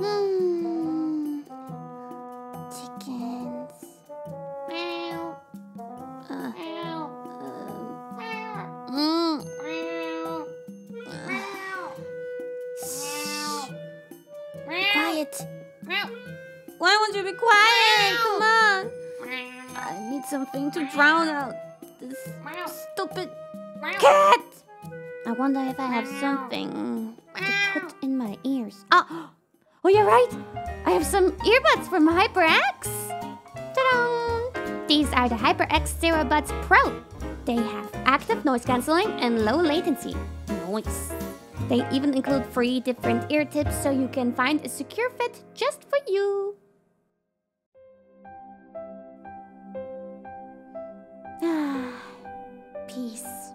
Hmm. Chickens. Meow. Uh, um, mm. Quiet. Why won't you be quiet? Come on. I need something to drown out this stupid cat. I wonder if I have something to put in my ears. Oh, oh, you're right. I have some earbuds from HyperX. Ta-da! These are the HyperX Cirro Buds Pro. They have active noise cancelling and low latency. Noise. They even include three different ear tips so you can find a secure fit just for you. Peace.